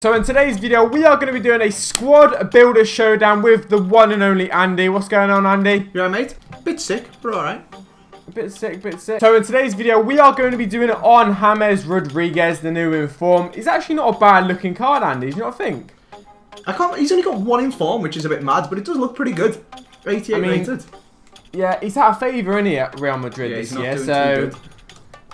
So in today's video, we are going to be doing a squad builder showdown with the one and only Andy. What's going on, Andy? You alright, mate? Bit sick, but alright. A bit sick, bit sick. So in today's video, we are going to be doing it on James Rodriguez, the new inform. He's actually not a bad looking card, Andy. Do you not think? I can't. He's only got one in form, which is a bit mad, but it does look pretty good. 88 I mean, rated. Yeah, he's out of favour, isn't he, at Real Madrid Yeah, this year? So.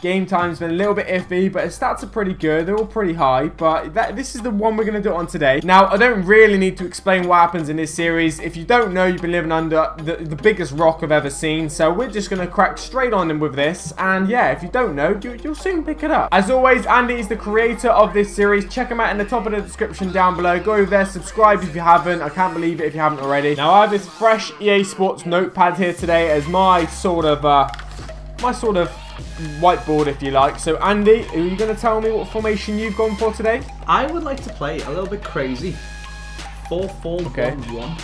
Game time's been a little bit iffy, but his stats are pretty good. They're all pretty high, but that, this is the one we're going to do it on today. Now, I don't really need to explain what happens in this series. If you don't know, you've been living under the, the biggest rock I've ever seen, so we're just going to crack straight on in with this. And yeah, if you don't know, you, you'll soon pick it up. As always, Andy is the creator of this series. Check him out in the top of the description down below. Go over there, subscribe if you haven't. I can't believe it if you haven't already. Now, I have this fresh EA Sports notepad here today as my sort of... Uh, my sort of whiteboard, if you like. So, Andy, are you going to tell me what formation you've gone for today? I would like to play a little bit crazy. 4 4 Okay. 1 1.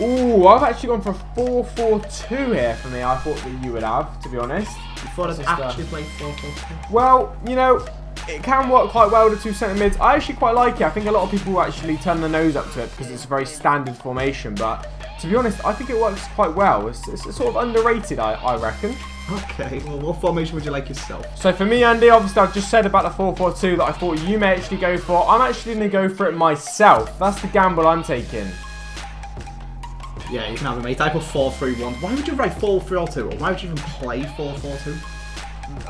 Ooh, I've actually gone for 4-4-2 here for me. I thought that you would have, to be honest. You thought I'd Just, actually play 4 4 2? Well, you know, it can work quite well with the two centre mids. I actually quite like it. I think a lot of people actually turn their nose up to it because it's a very standard formation. But to be honest, I think it works quite well. It's, it's sort of underrated, I, I reckon. Okay, well, what formation would you like yourself? So for me, Andy, obviously I've just said about the 4-4-2 that I thought you may actually go for. I'm actually going to go for it myself. That's the gamble I'm taking. Yeah, you can have it, mate. I put 4 3 1. Why would you write 4 3 2? Or why would you even play 4 4 2?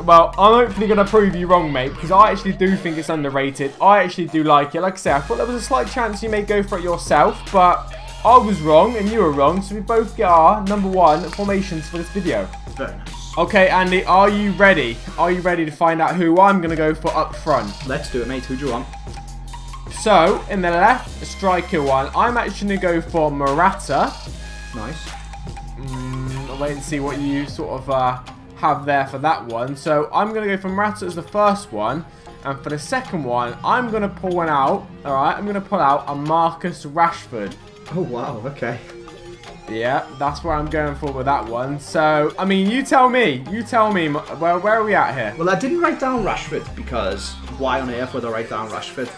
Well, I'm hopefully going to prove you wrong, mate, because I actually do think it's underrated. I actually do like it. Like I said, I thought there was a slight chance you may go for it yourself, but I was wrong and you were wrong, so we both get our number one formations for this video. Very nice. Okay, Andy, are you ready? Are you ready to find out who I'm going to go for up front? Let's do it, mate. Who do you want? So, in the left striker one, I'm actually going to go for Morata. Nice. Mm, I'll wait and see what you sort of uh, have there for that one. So I'm going to go for Morata as the first one. And for the second one, I'm going to pull one out. All right, I'm going to pull out a Marcus Rashford. Oh, wow. Okay. Yeah, that's where I'm going for with that one. So, I mean, you tell me. You tell me. Where, where are we at here? Well, I didn't write down Rashford because why on earth would I write down Rashford?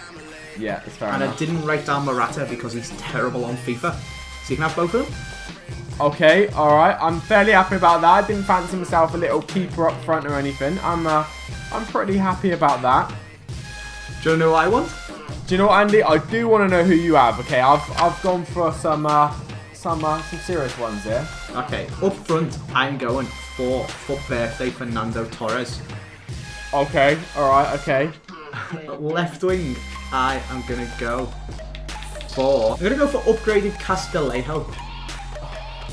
Yeah, it's fair And I didn't write down Morata because he's terrible on FIFA. So you can have both of them. Okay, all right. I'm fairly happy about that. I didn't fancy myself a little keeper up front or anything. I'm, uh, I'm pretty happy about that. Do you know who I want? Do you know what, Andy? I do want to know who you have. Okay, I've I've gone for some uh, some uh, some serious ones here. Okay, up front, I'm going for for birthday Fernando Torres. Okay, all right, okay. Left wing, I am gonna go for. I'm gonna go for upgraded Castillejo,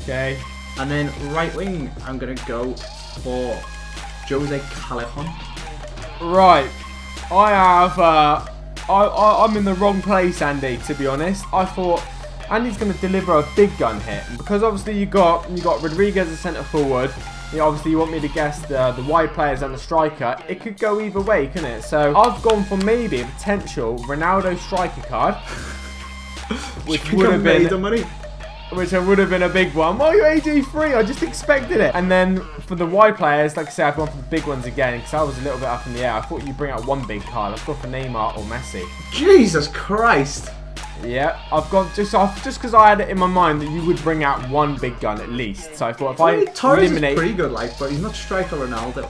Okay. and then right wing, I'm gonna go for Jose Callejon. Right. I have uh I, I I'm in the wrong place, Andy, to be honest. I thought Andy's gonna deliver a big gun hit. And because obviously you got you got Rodriguez as centre forward. You know, obviously you want me to guess the the wide players and the striker. It could go either way, couldn't it? So I've gone for maybe a potential Ronaldo striker card. Which would have been money. Which would have been a big one. Why are you AJ3? I just expected it. And then for the Y players, like I said, I've gone for the big ones again because I was a little bit up in the air. I thought you'd bring out one big card. Let's go for Neymar or Messi. Jesus Christ! Yeah, I've gone just off just because I had it in my mind that you would bring out one big gun at least. So I thought if I Torres eliminate, is pretty good, like, but he's not striker Ronaldo.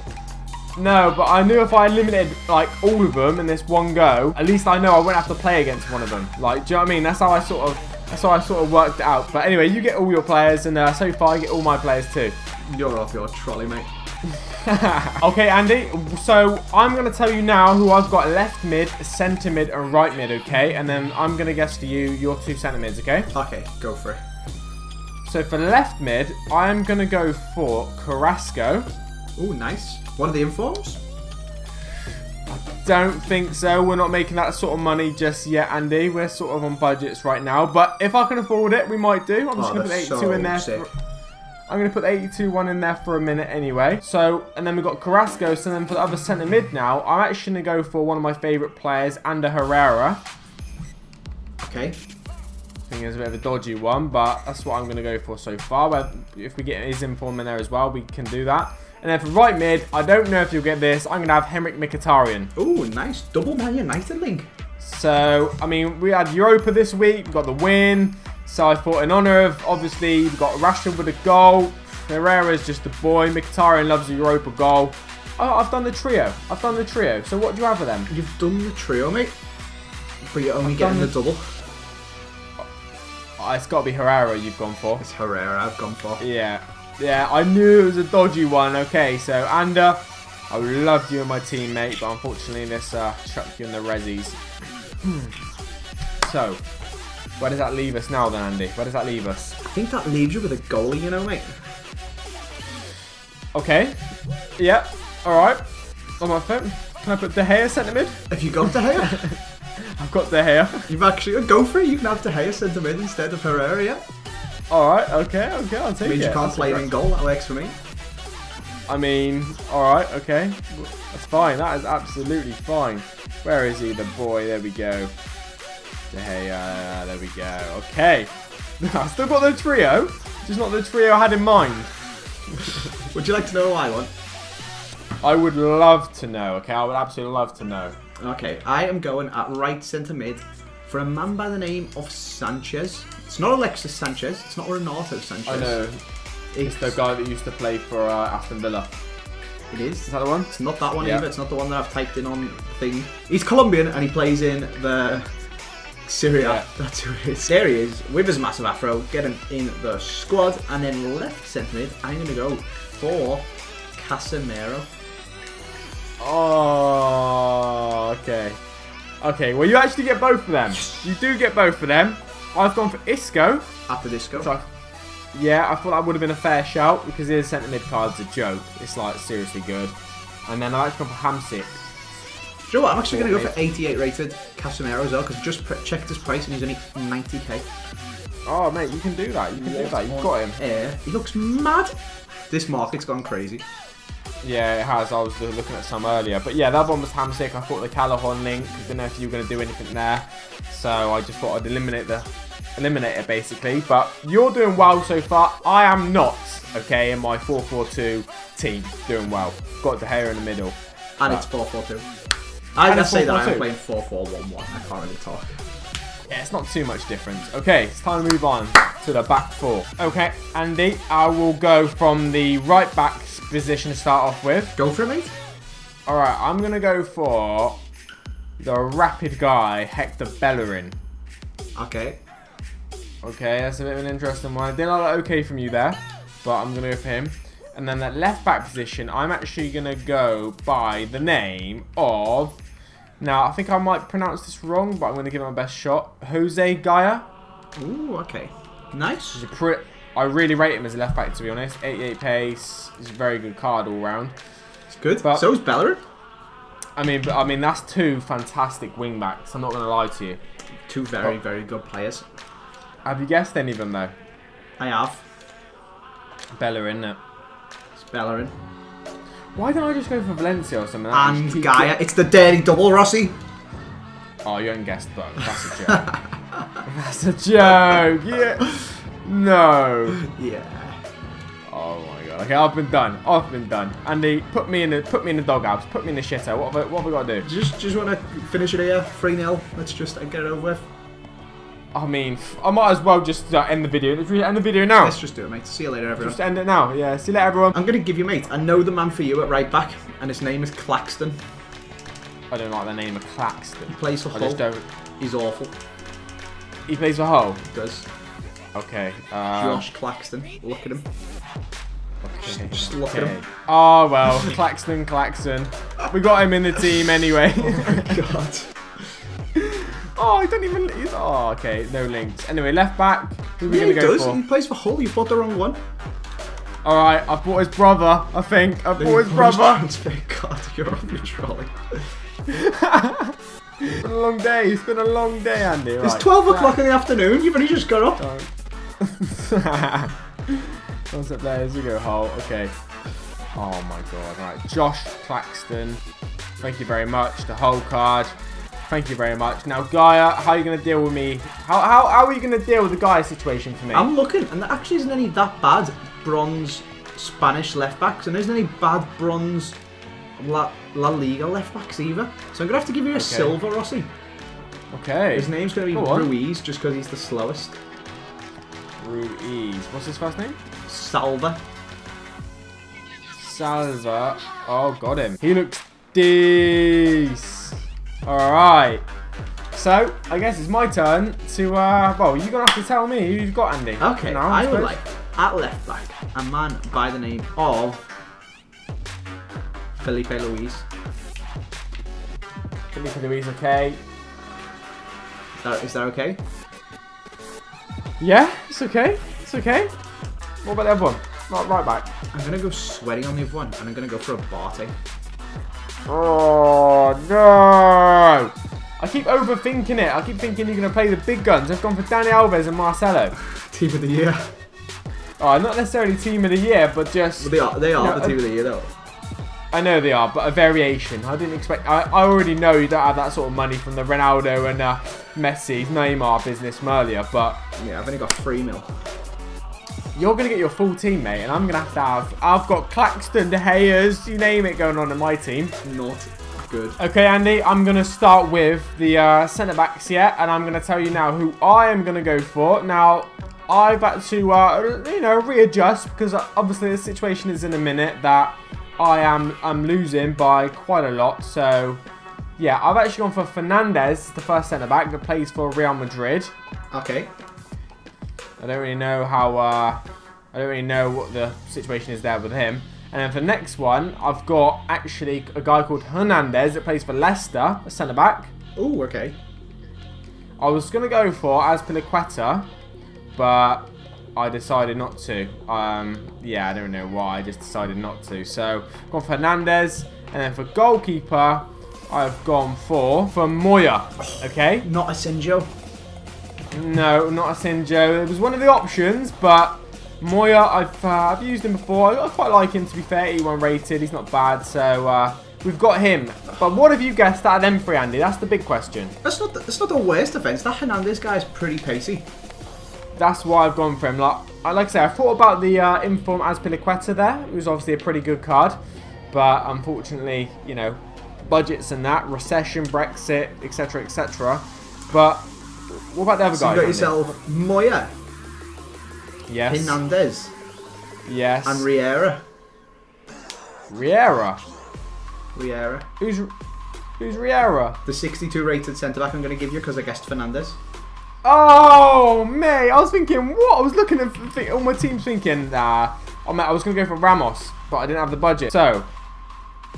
no, but I knew if I eliminated like all of them in this one go, at least I know I wouldn't have to play against one of them. Like, do you know what I mean? That's how I sort of. That's how I sort of worked it out. But anyway, you get all your players, and uh, so far I get all my players too. You're off your trolley, mate. okay, Andy. So I'm going to tell you now who I've got left mid, centre mid, and right mid, okay? And then I'm going to guess for you your two centre mids, okay? Okay, go for it. So for left mid, I'm going to go for Carrasco. Oh, nice. One of the informs? Don't think so. We're not making that sort of money just yet, Andy. We're sort of on budgets right now. But if I can afford it, we might do. I'm just Oh, going to put 82 so in there. For, I'm going to put the 82 one in there for a minute anyway. So, and then we've got Carrasco. So then for the other centre mid now, I'm actually going to go for one of my favourite players, Ander Herrera. Okay. I think it's a bit of a dodgy one, but that's what I'm going to go for so far. But if we get his inform in there as well, we can do that. And then for right mid, I don't know if you'll get this. I'm going to have Henrik Mkhitaryan. Oh, nice. Double Man United link. So, I mean, we had Europa this week. We got the win. So I thought, in honour of, obviously, we got Rashford with a goal. Herrera's just a boy. Mkhitaryan loves a Europa goal. Oh, I've done the trio. I've done the trio. So what do you have for them? You've done the trio, mate. But you're only I've getting the double. Oh, it's got to be Herrera you've gone for. It's Herrera I've gone for. Yeah. Yeah, I knew it was a dodgy one. Okay, so Ander, I loved you and my teammate, but unfortunately this uh, chucked you in the resis. so, where does that leave us now then, Andy? Where does that leave us? I think that leaves you with a goalie, you know, mate. Okay. Yeah. All right. On my phone. Can I put De Gea centre mid? If you got De Gea, I've got De Gea. you've actually go for it. You can have De Gea centre mid instead of Herrera. Yeah. All right. Okay. Okay. I'll take it. Means you can't play in goal. That works for me. I mean, all right. Okay. That's fine. That is absolutely fine. Where is he, the boy? There we go. There we go. Okay. I still got the trio. Just not the trio I had in mind. Would you like to know who I want? I would love to know. Okay. I would absolutely love to know. Okay, I am going at right centre mid for a man by the name of Sanchez. It's not Alexis Sanchez. It's not Renato Sanchez. I know. It's the guy that used to play for uh, Aston Villa. It is. Is that the one? It's not that one Yeah. either. It's not the one that I've typed in on the thing. He's Colombian and he plays in the Serie A. Yeah. That's who it is. There he is with his massive afro, getting in the squad. And then left centre mid, I'm going to go for Casemiro. Oh, okay. Okay, well, you actually get both of them. You do get both of them. I've gone for Isco. After this go. I, yeah, I thought that would have been a fair shout because his centre mid card's a joke. It's like seriously good. And then I've actually gone for Hamsik. Do you know what? I'm actually going to go for 88 rated Casemiro as well because I just checked his price and he's only 90k. Oh, mate, you can do that. You can do that. You've got him. Air. He looks mad. This market's gone crazy. Yeah, it has. I was looking at some earlier. But yeah, that one was Hamsik. I thought the Callejon link. I didn't know if you were going to do anything there. So I just thought I'd eliminate the eliminate it basically. But you're doing well so far. I am not, okay, in my 4-4-2 team. Doing well. Got De Gea in the middle. And it's 4 4 2. I gotta say that I'm playing 4 4 1 1. I can't really talk. Yeah, it's not too much difference. Okay, it's time to move on to the back four. Okay, Andy, I will go from the right back position to start off with. Go for it, mate. All right, I'm gonna go for the rapid guy, Hector Bellerin. Okay. Okay, that's a bit of an interesting one. I did not okay from you there, but I'm gonna go for him. And then that left back position, I'm actually gonna go by the name of. Now, I think I might pronounce this wrong, but I'm gonna give it my best shot. Jose Gaia. Ooh, okay. Nice. He's a pre- I really rate him as a left back, to be honest. 88 pace. He's a very good card all round. It's good. But- So's Bellerin. I mean, I mean that's two fantastic wing backs. I'm not gonna lie to you. Two very, Oh. very good players. Have you guessed any of them though? I have. Bellerin. uh, It's Bellerin. Why don't I just go for Valencia or something? That And Gaia. It's the dirty double, Rossi. Oh, you haven't guessed, but that's a joke. that's a joke. Yeah. No. Yeah. Oh my god. Okay, I've been done. I've been done. Andy, put me in the put me in the doghouse. Put me in the shitter. What have I, what have I got to do? Just, just want to finish it here. 3 0. Let's just uh, get it over with. I mean, I might as well just uh, end the video. Let's end the video now. Let's just do it, mate. See you later, everyone. Just end it now. Yeah. See you later, everyone. I'm going to give you, mate. I know the man for you at right back, and his name is Claxton. I don't like the name of Claxton. He plays for I Hull. just don't. He's awful. He plays for Hull. He does. Okay. Uh, Josh Claxton. Look at him. okay. Just look at him. Oh well, Claxton, Claxton. We got him in the team anyway. oh, God. oh, I don't even. Oh, okay. No links. Anyway, left back. Who are we Yeah, gonna go does. for? He plays for Hull. You bought the wrong one. All right, I bought his brother. I think I bought his brother. Transfer. God, you're obviously trolling. It's been a long day. It's been a long day, Andy. It's Right, 12 crack o'clock in the afternoon. You've only just got up. on. Concept players, we go Hull. Okay. Oh my god. Right, Josh Claxton. Thank you very much. The whole card. Thank you very much. Now, Gaia, how are you going to deal with me? How, how, how are you going to deal with the Gaia situation for me? I'm looking, and there actually isn't any that bad bronze Spanish left backs, and there isn't any bad bronze La, La Liga left backs either. So I'm gonna have to give you a silver, Rossi. Okay. His name's going to be on. Ruiz just because he's the slowest. Ruiz. What's his first name? Salva. Salva. Oh, got him. He looks decent. Alright. So, I guess it's my turn to, uh, well, you're going to have to tell me who you've got, Andy. Okay, No, I would suppose. like at left back a man by the name of Filipe Luis. Filipe Luis, okay. Is that, is that okay? Yeah, it's okay. It's okay. What about the other one? Right, right back. I'm gonna go sweating on the other one, and I'm gonna go for Abate. Oh, no. I keep overthinking it. I keep thinking you're going to play the big guns. I've gone for Dani Alves and Marcelo. Team of the year. Oh, not necessarily team of the year, but just... Well, they are. They are No, the team of the year, though. I know they are, but a variation. I didn't expect... I, I already know you don't have that sort of money from the Ronaldo and uh, Messi, Neymar business from earlier, but Yeah, I've only got three mil. you're going to get your full team, mate, and I'm going to have to have... I've got Claxton, De Gea's, you name it, going on in my team. Not good. Okay, Andy, I'm going to start with the uh, centre-backs here, and I'm going to tell you now who I am going to go for. Now, I've had to, uh, you know, readjust, because uh, obviously the situation is in a minute that I am I'm losing by quite a lot. So, yeah, I've actually gone for Fernandez, the first centre-back that plays for Real Madrid. Okay. I don't really know how, uh, I don't really know what the situation is there with him. And then for the next one, I've got actually a guy called Hernandez that plays for Leicester, a centre-back. Oh, okay. I was going to go for Azpilicueta, but I decided not to. Um, yeah, I don't know why. I just decided not to. So, gone for Hernandez. And then for goalkeeper, I've gone for, for Moya. Okay? Not Asenjo. No, not Asenjo. It was one of the options, but Moya, I've, uh, I've used him before. I quite like him, to be fair. E1 rated. He's not bad. So, uh, we've got him. But what have you guessed out of them three, Andy? That's the big question. That's not. The, that's not the worst defense. That Hernandez guy is pretty pacey. that's why I've gone for him. Like, I like I say, I thought about the uh, Inform Azpilicueta there. It was obviously a pretty good card, but unfortunately, you know, budgets and that, recession, Brexit, etc., etc. But what about the other So you got yourself Moya, yes, Hernandez, yes, and Riera. Riera. Riera. Who's who's Riera? The 62 rated centre back I'm going to give you because I guessed Fernandez. Oh, mate, I was thinking what? I was looking at all my teams thinking, nah. Oh, mate, I was gonna go for Ramos, but I didn't have the budget. So.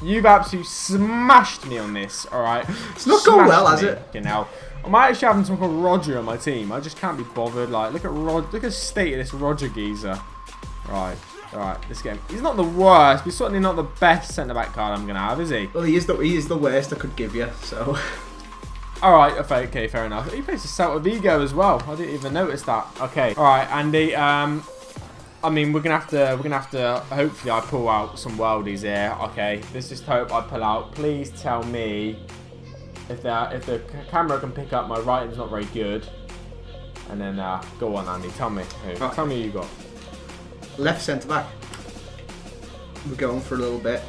You've absolutely smashed me on this, alright? It's not going well, has me, it? You know, I might actually have someone called Roger on my team. I just can't be bothered. Like, look at Rod, look at the state of this Roger geezer. Right, alright, let's get him. He's not the worst, but he's certainly not the best centre back card I'm gonna have, is he? Well, he is the he is the worst I could give you. So Alright, okay, okay, fair enough. He plays for Celta Vigo as well. I didn't even notice that. Okay. Alright, Andy, um I mean we're gonna have to we're gonna have to hopefully I pull out some worldies here. Okay. Let's just hope I pull out. Please tell me if the if the camera can pick up my writing's not very good. And then uh go on Andy, tell me who. Okay. Tell me who you got. left centre back. We're going for a little bit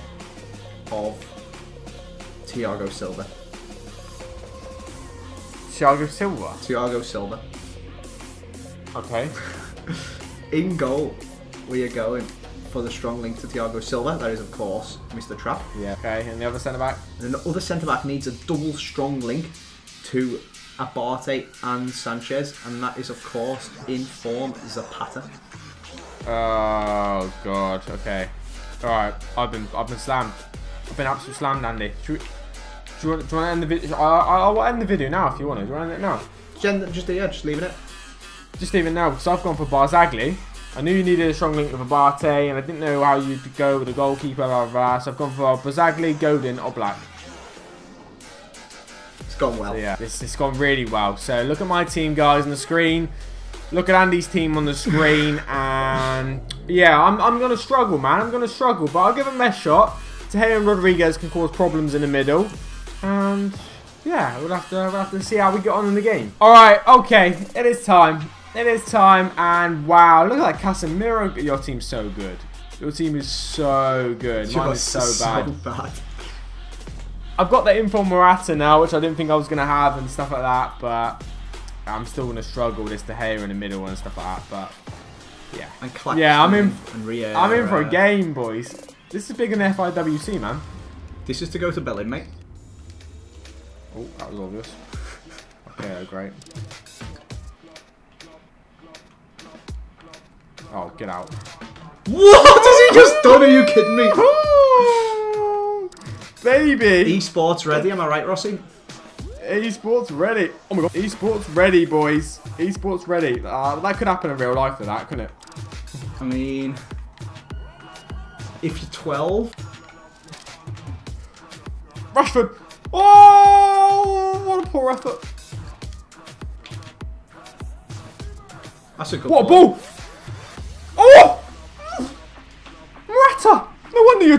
of Thiago Silva. Thiago Silva. Thiago Silva. Okay. In goal, we are going for the strong link to Thiago Silva. That is, of course, Mr. Trapp. Yeah. Okay, and the other centre back? And the other centre back needs a double strong link to Abate and Sanchez, and that is, of course, in form Zapata. Oh god. Okay. All right. I've been I've been slammed. I've been absolutely slammed, Andy. Should we, do you want, do you want to end the video? I, I, I'll end the video now if you want to. Do you want to end it now? Jen, just yeah, just leaving it. Just leave it now because I've gone for Barzagli. I knew you needed a strong link with Abate, and I didn't know how you'd go with a goalkeeper. Blah, blah, blah. So I've gone for Barzagli, Godin, or Black. It's gone well. So yeah, it's gone really well. So look at my team, guys, on the screen. Look at Andy's team on the screen, and yeah, I'm, I'm gonna struggle, man. I'm gonna struggle, but I'll give my best shot. De Gea and Rodriguez can cause problems in the middle, and yeah, we'll have to we'll have to see how we get on in the game. All right, okay, it is time. It is time, and wow, look at that Casemiro. Your team's so good. Your team is so good. Mine is so bad. bad. I've got the info Morata now, which I didn't think I was going to have and stuff like that, but I'm still going to struggle with this De Gea in the middle and stuff like that, but yeah. And Claxton Yeah, I'm in- And Riera, I'm in for a game, boys. This is bigger than FIWC, man. This is to go to Berlin, mate. Oh, that was obvious. Okay, great. Oh, get out. What has he just done? Are you kidding me? Baby! Esports ready, am I right, Rossi? Esports ready. Oh my god. Esports ready, boys. Esports ready. Uh, that could happen in real life, though, that, couldn't it? I mean, if you're 12, Rashford! Oh! What a poor effort. that's a good What a ball.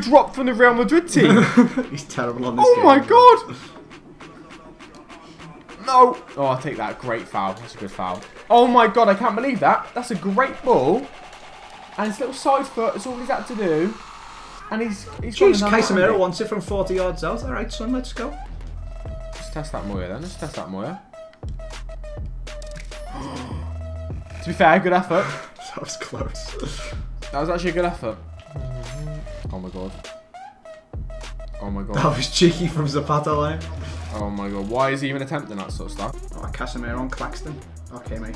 Dropped from the Real Madrid team. He's terrible on this Oh game. my god! No! Oh, I'll take that. Great foul. That's a good foul. Oh my god, I can't believe that. That's a great ball. And his little side foot is all he's had to do. And he's he's Jeez, Casemiro wants it from 40 yards out. Alright, son, let's go. Let's test that Moya then. Let's test that Moya. to be fair, good effort. That was close. That was actually a good effort. Oh my god. Oh my god. That was cheeky from Zapata line. Oh my god. Why is he even attempting that sort of stuff? Oh, Casemiro on Claxton. Okay, mate.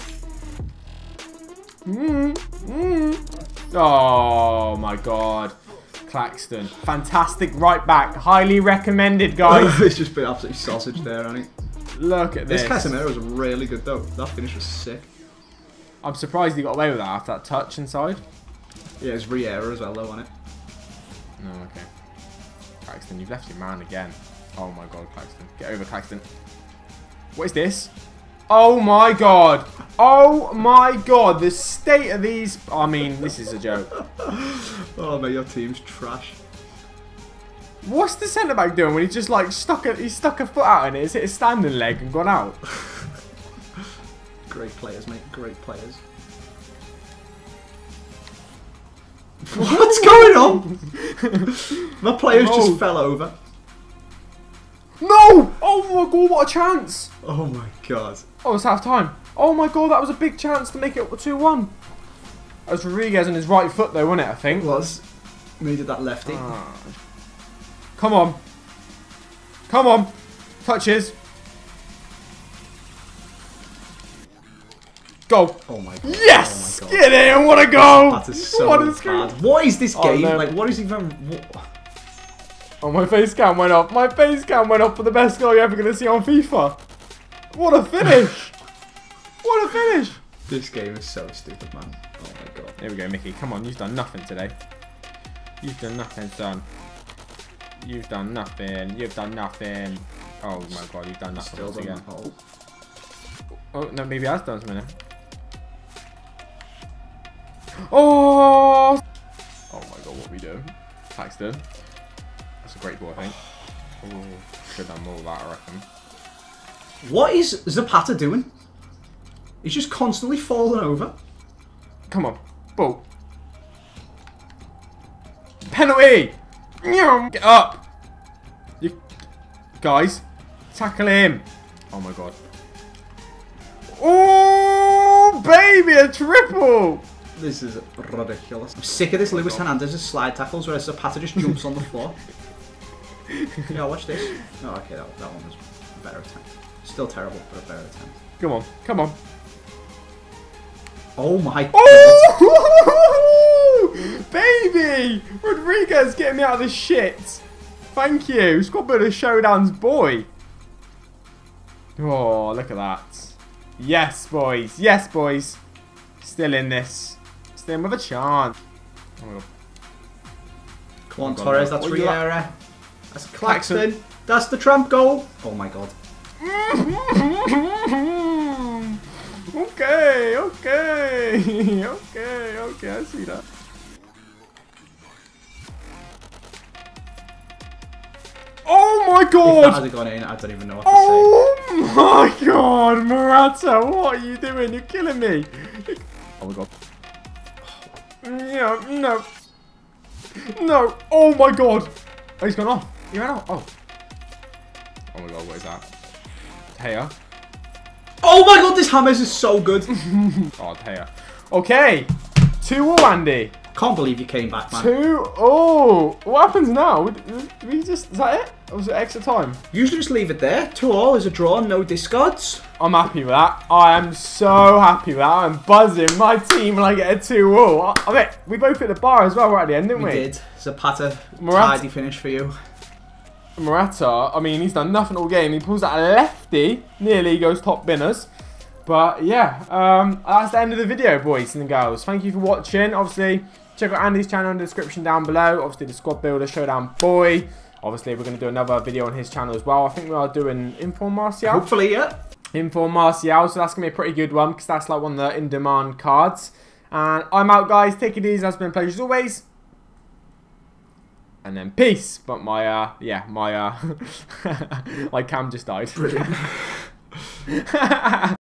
Mm, mm. Oh my god. Claxton. Fantastic right back. Highly recommended, guys. it's just been absolutely sausage there, hasn't it? Look at This this. Casemiro was really good, though. That finish was sick. I'm surprised he got away with that after that touch inside. Yeah, it's Riera as well, though, on it. No, okay. Claxton, you've left your man again. Oh my god, Claxton. Get over, Claxton. What is this? Oh my god. Oh my god. The state of these... I mean, this is a joke. Oh, mate, your team's trash. What's the centre back doing when he just like stuck a he stuck a foot out in it, it's hit his standing leg and gone out? Great players, mate. Great players. What's going on? My players No. just fell over. No! Oh my god, what a chance! Oh my god. Oh, it's half time. Oh my god, that was a big chance to make it 2 1. That was Rodriguez on his right foot though, wasn't it? I think. It was. Needed that lefty. Ah. Come on. Come on. Touches. Go. Oh my god. Yes! Oh my god. Get in! What a goal! That is so what a scream. bad. What is this Oh, game? no. Like, what is even. What? Oh, my face cam went up. My face cam went up for the best goal you're ever going to see on FIFA. What a finish! what a finish! This game is so stupid, man. Oh my god. There we go, Mickey. Come on, you've done nothing today. You've done nothing, son. You've done nothing. You've done nothing. Oh my god, you've done nothing Still once again. Oh, no, maybe I has done something. Oh! Oh my god, what are we do? Paxton. That's a great ball, I think. Oh, should have done more of that, I reckon. What is Zapata doing? He's just constantly falling over. Come on. Ball. Penalty! Get up! You guys, tackle him. Oh my god. Oh, baby, a triple! This is ridiculous. I'm sick of this Luis Hernandez's slide tackles where Zapata just jumps on the floor. yeah, watch this. Oh, okay, that, that one was a better attempt. Still terrible, but a better attempt. Come on, come on. Oh my god. Oh, baby! Rodriguez getting me out of this shit. Thank you. Squad Builder Showdown's boy. Oh, look at that. Yes, boys. Yes, boys. Still in this. Still in with a chance. Oh my god. Come on, Oh, Torres, that's What you like? That's Claxton. That's the Trump goal. Oh my god. okay, okay, okay, okay, I see that. Oh my If that god! had gone in, I don't even know what to Oh my god, Morata, what are you doing? You're killing me. Oh my god. No, no. No, oh my god. Oh, he's gone off. He ran off. Oh. Oh my god, what is that? Taya. Oh my god, this Hammers is so good. Oh, Taya. Okay. 2 all, Andy. Can't believe you came back, man. 2 all. What happens now? Do we just. Is that it? Or was it extra time? Usually just leave it there. Two all is a draw, no discards. I'm happy with that. I am so happy with that. I'm buzzing. My team when I get a 2 all. I bet we both hit the bar as well right at the end, didn't we? We did. Zapata, Morata- tidy finish for you. Morata, I mean, he's done nothing all game. He pulls that lefty, nearly goes top binners. But yeah, um, that's the end of the video, boys and girls. Thank you for watching. Obviously, check out Andy's channel in the description down below. Obviously, the Squad Builder Showdown Boy. Obviously, we're going to do another video on his channel as well. I think we are doing Inform Martial. Hopefully, yeah. Inform Martial, so that's going to be a pretty good one because that's like one of the in-demand cards. And I'm out, guys. Take it easy. That's been a pleasure as always. And then peace. But my, uh, yeah, my, uh, my cam just died. Brilliant.